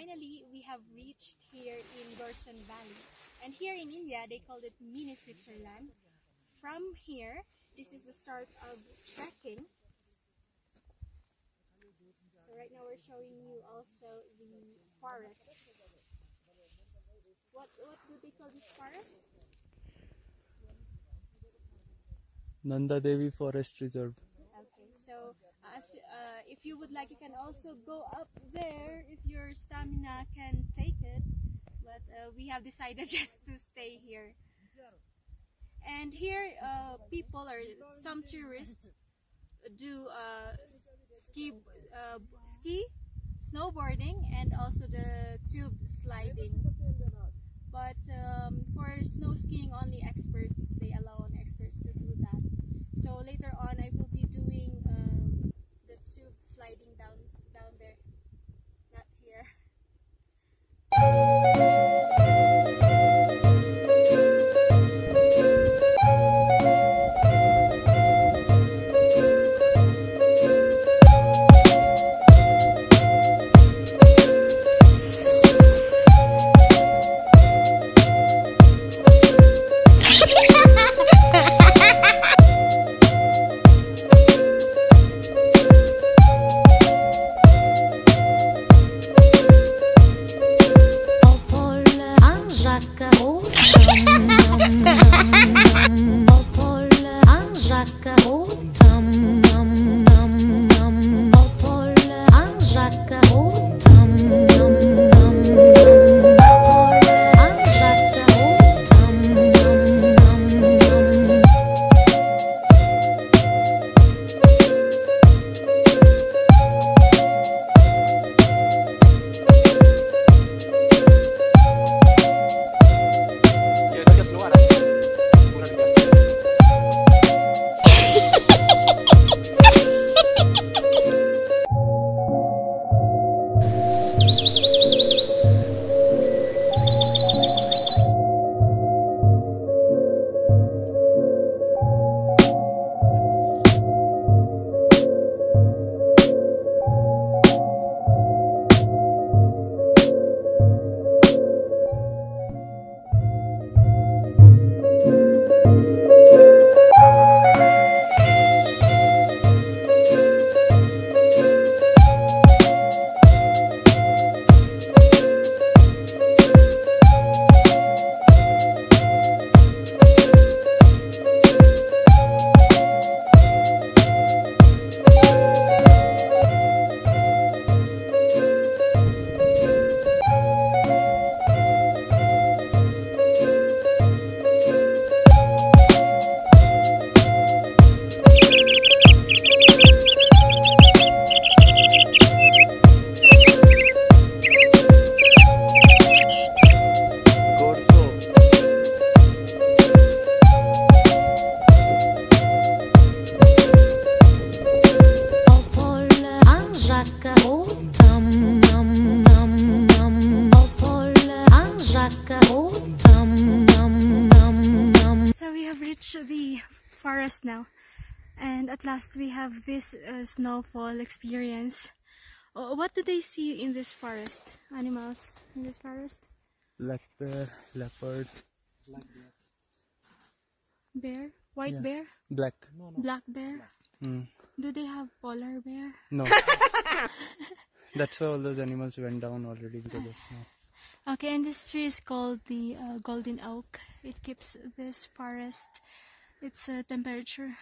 finally, we have reached here in Gerson Valley. And here in India, they call it mini Switzerland. From here, this is the start of trekking. So right now we're showing you also the forest. What, what do they call this forest? Nanda Devi Forest Reserve. So as uh, if you would like, you can also go up there if your stamina can take it. But uh, we have decided just to stay here. And here, uh, people or some tourists do uh, ski, uh, ski, snowboarding, and also the tube sliding. But um, for snow skiing, only experts they allow only experts to do that. So later on, I will be doing um, the tube sliding down au Música forest now, and at last we have this uh, snowfall experience. Uh, what do they see in this forest? Animals in this forest? Black bear, leopard, Bear, white Yeah. bear, black. No, no. black bear. Mm. Do they have polar bear? No. That's why all those animals went down already because of snow. Okay, and this tree is called the uh, golden oak. It keeps this forest its uh, temperature.